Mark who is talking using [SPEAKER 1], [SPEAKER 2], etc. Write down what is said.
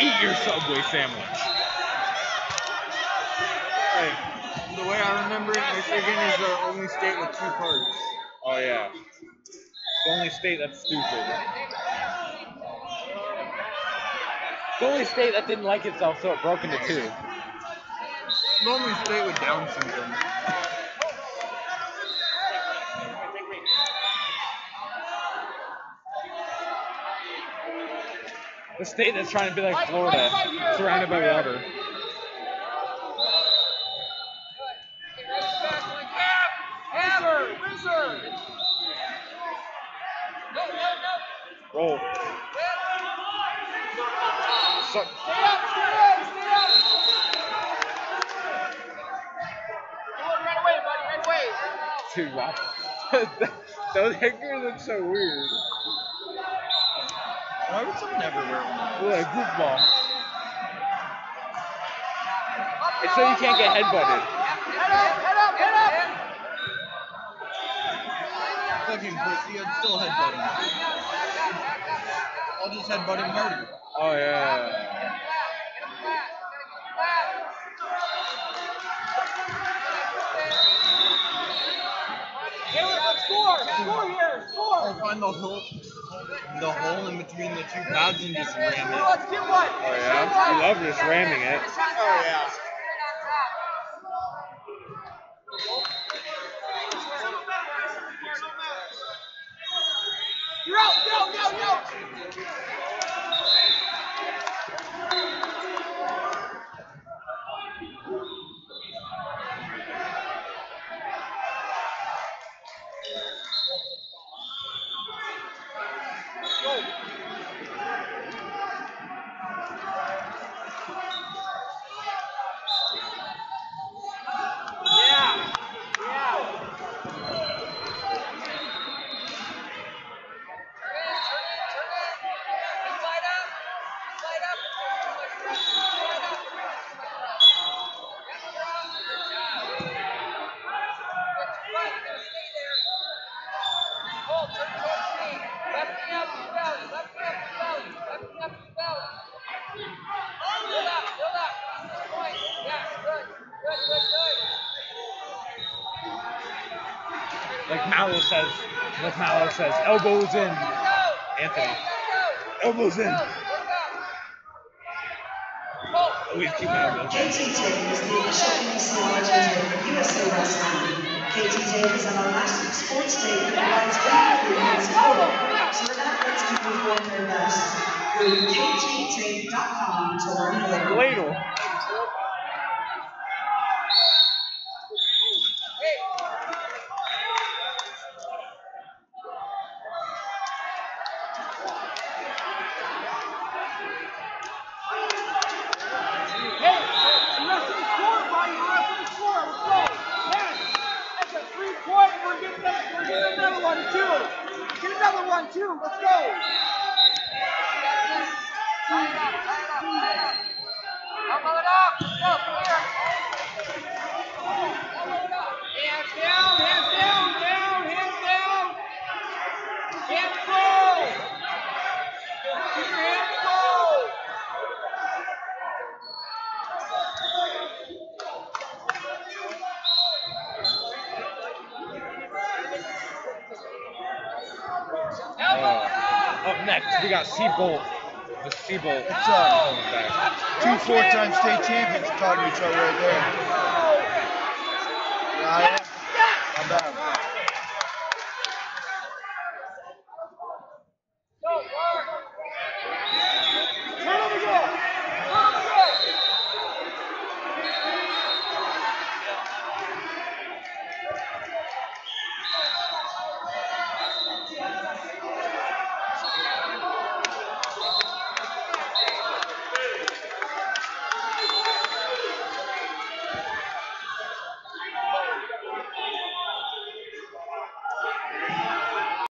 [SPEAKER 1] Eat your Subway sandwich.
[SPEAKER 2] Hey, the way I remember it, Michigan is the only state with two parts.
[SPEAKER 1] Oh yeah. The only state that's stupid. The only state that didn't like itself, so it broke into two.
[SPEAKER 2] The only state with Down syndrome.
[SPEAKER 1] The state that's trying to be like Florida, surrounded by water. Roll. Suck. Dude, wow. Those headgear look so weird.
[SPEAKER 2] Why would someone ever wear one?
[SPEAKER 1] Look like goofball. It's so you can't get headbutted. Head up, head up, head up!
[SPEAKER 2] Fucking pussy, I'd still headbutt him. I'll just headbutt him harder.
[SPEAKER 1] Oh yeah.
[SPEAKER 2] Find the hole, the hole in between the two pads and just ram it.
[SPEAKER 1] Oh yeah. You love just ramming it.
[SPEAKER 2] Oh yeah.
[SPEAKER 1] Like Mallow says. Like Mallow says. Elbows in. Anthony. Elbows in. Always keep my elbows in.
[SPEAKER 3] Katie James, the official legend of USA Wrestling. Katie James is an elastic sports tape that provides great improvements total, so that athletes can perform their best. Go to kttape.com to learn more.
[SPEAKER 1] Ladle. Uh, up next, we got Seabolt. The Seabolt.
[SPEAKER 2] What's up?
[SPEAKER 1] coming back.
[SPEAKER 2] Two four-time state champions talking to each other right there. Yeah,